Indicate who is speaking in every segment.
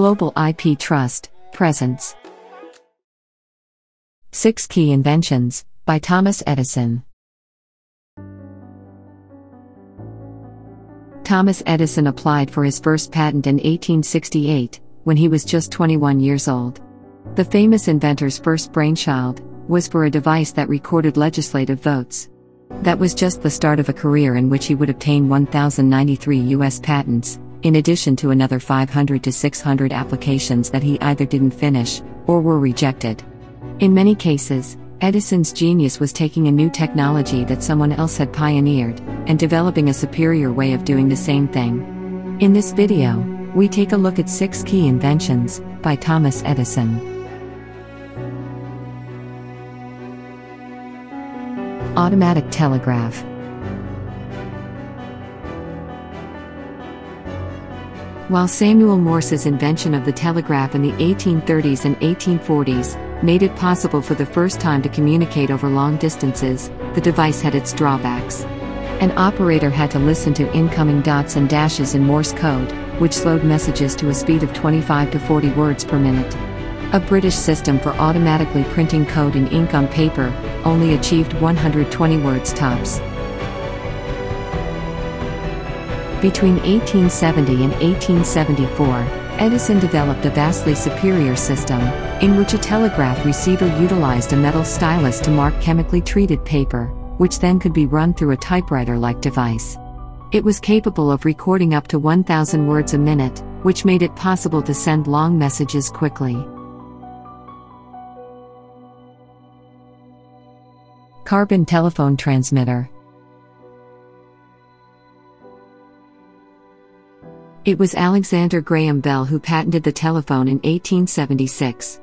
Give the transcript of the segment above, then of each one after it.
Speaker 1: Global IP Trust, Presents. Six Key Inventions, by Thomas Edison. Thomas Edison applied for his first patent in 1868, when he was just 21 years old. The famous inventor's first brainchild was for a device that recorded legislative votes. That was just the start of a career in which he would obtain 1,093 U.S. patents, in addition to another 500 to 600 applications that he either didn't finish or were rejected. In many cases, Edison's genius was taking a new technology that someone else had pioneered and developing a superior way of doing the same thing. In this video, we take a look at six key inventions by Thomas Edison. Automatic telegraph. While Samuel Morse's invention of the telegraph in the 1830s and 1840s made it possible for the first time to communicate over long distances, the device had its drawbacks. An operator had to listen to incoming dots and dashes in Morse code, which slowed messages to a speed of 25 to 40 words per minute. A British system for automatically printing code in ink on paper only achieved 120 words tops. Between 1870 and 1874, Edison developed a vastly superior system, in which a telegraph receiver utilized a metal stylus to mark chemically treated paper, which then could be run through a typewriter like device. It was capable of recording up to 1,000 words a minute, which made it possible to send long messages quickly. Carbon telephone transmitter. It was Alexander Graham Bell who patented the telephone in 1876.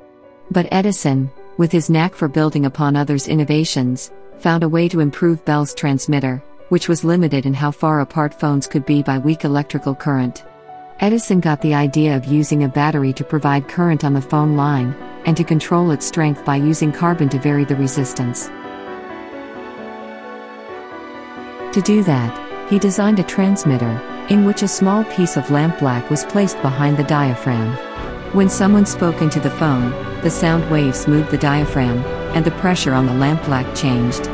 Speaker 1: But Edison, with his knack for building upon others' innovations, found a way to improve Bell's transmitter, which was limited in how far apart phones could be by weak electrical current. Edison got the idea of using a battery to provide current on the phone line, and to control its strength by using carbon to vary the resistance. To do that, he designed a transmitter, in which a small piece of lampblack was placed behind the diaphragm. When someone spoke into the phone, the sound waves moved the diaphragm, and the pressure on the lampblack changed.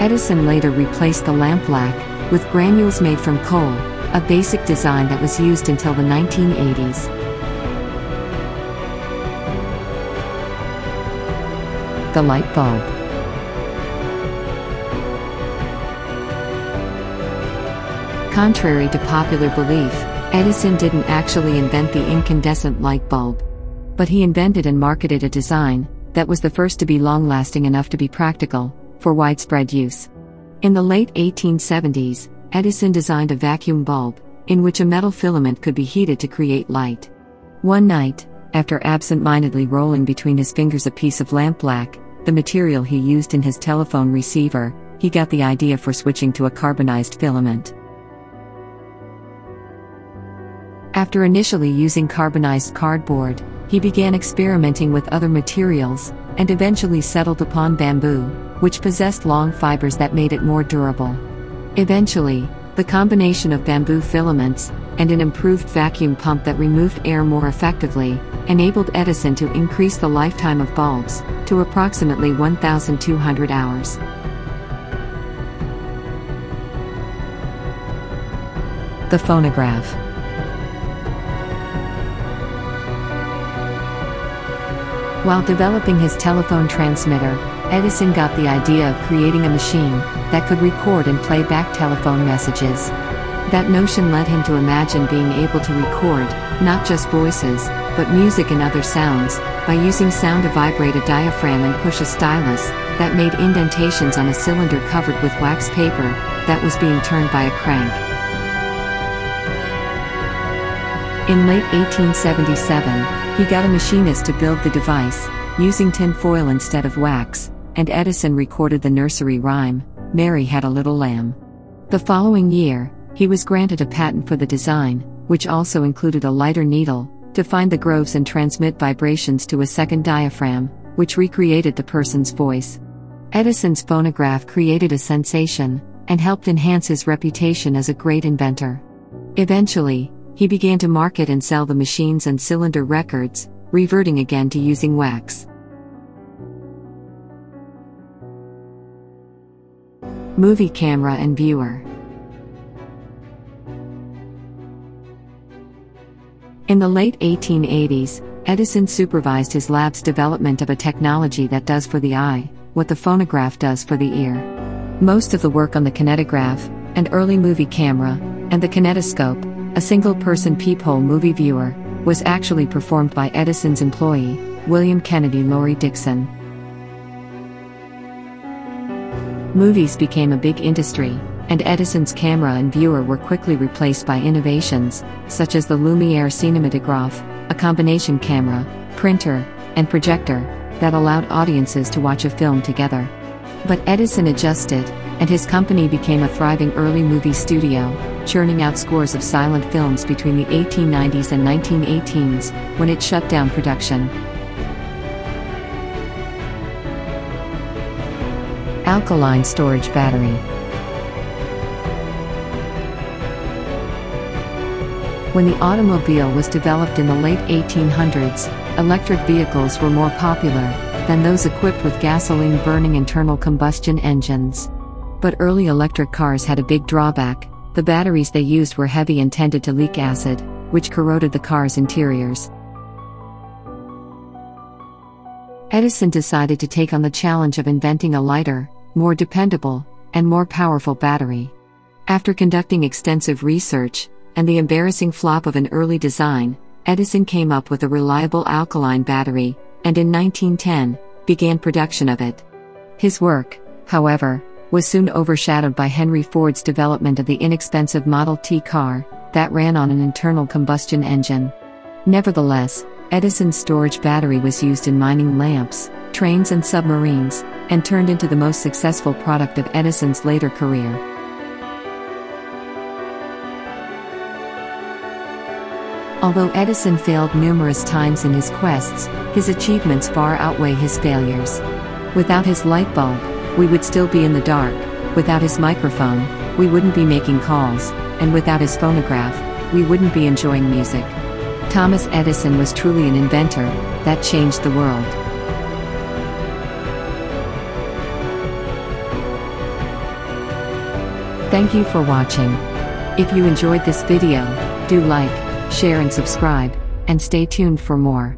Speaker 1: Edison later replaced the lampblack with granules made from coal, a basic design that was used until the 1980s. The light bulb. Contrary to popular belief, Edison didn't actually invent the incandescent light bulb. But he invented and marketed a design that was the first to be long lasting enough to be practical for widespread use. In the late 1870s, Edison designed a vacuum bulb, in which a metal filament could be heated to create light. One night, after absent mindedly rolling between his fingers a piece of lampblack, the material he used in his telephone receiver, he got the idea for switching to a carbonized filament. After initially using carbonized cardboard, he began experimenting with other materials, and eventually settled upon bamboo, which possessed long fibers that made it more durable. Eventually, the combination of bamboo filaments and an improved vacuum pump that removed air more effectively enabled Edison to increase the lifetime of bulbs to approximately 1,200 hours. The phonograph. While developing his telephone transmitter, Edison got the idea of creating a machine that could record and play back telephone messages. That notion led him to imagine being able to record, not just voices, but music and other sounds, by using sound to vibrate a diaphragm and push a stylus that made indentations on a cylinder covered with wax paper that was being turned by a crank. In late 1877, he got a machinist to build the device, using tin foil instead of wax, and Edison recorded the nursery rhyme Mary had a little lamb. The following year, he was granted a patent for the design, which also included a lighter needle, to find the groves and transmit vibrations to a second diaphragm, which recreated the person's voice. Edison's phonograph created a sensation, and helped enhance his reputation as a great inventor. Eventually, he began to market and sell the machines and cylinder records, reverting again to using wax. Movie camera and viewer. In the late 1880s, Edison supervised his lab's development of a technology that does for the eye what the phonograph does for the ear. Most of the work on the kinetograph, an early movie camera, and the kinetoscope, a single person peephole movie viewer, was actually performed by Edison's employee, William Kennedy Laurie Dickson. Movies became a big industry, and Edison's camera and viewer were quickly replaced by innovations, such as the Lumiere cinematograph, a combination camera, printer, and projector, that allowed audiences to watch a film together. But Edison adjusted, and his company became a thriving early movie studio, churning out scores of silent films between the 1890s and 1918s, when it shut down production. Alkaline storage battery. When the automobile was developed in the late 1800s, electric vehicles were more popular than those equipped with gasoline burning internal combustion engines. But early electric cars had a big drawback the batteries they used were heavy and tended to leak acid, which corroded the car's interiors. Edison decided to take on the challenge of inventing a lighter, more dependable, and more powerful battery. After conducting extensive research, and the embarrassing flop of an early design, Edison came up with a reliable alkaline battery, and in 1910, began production of it. His work, however, was soon overshadowed by Henry Ford's development of the inexpensive Model T car, that ran on an internal combustion engine. Nevertheless, Edison's storage battery was used in mining lamps, trains, and submarines, and turned into the most successful product of Edison's later career. Although Edison failed numerous times in his quests, his achievements far outweigh his failures. Without his light bulb, we would still be in the dark, without his microphone, we wouldn't be making calls, and without his phonograph, we wouldn't be enjoying music. Thomas Edison was truly an inventor that changed the world. Thank you for watching. If you enjoyed this video, do like, share and subscribe, and stay tuned for more.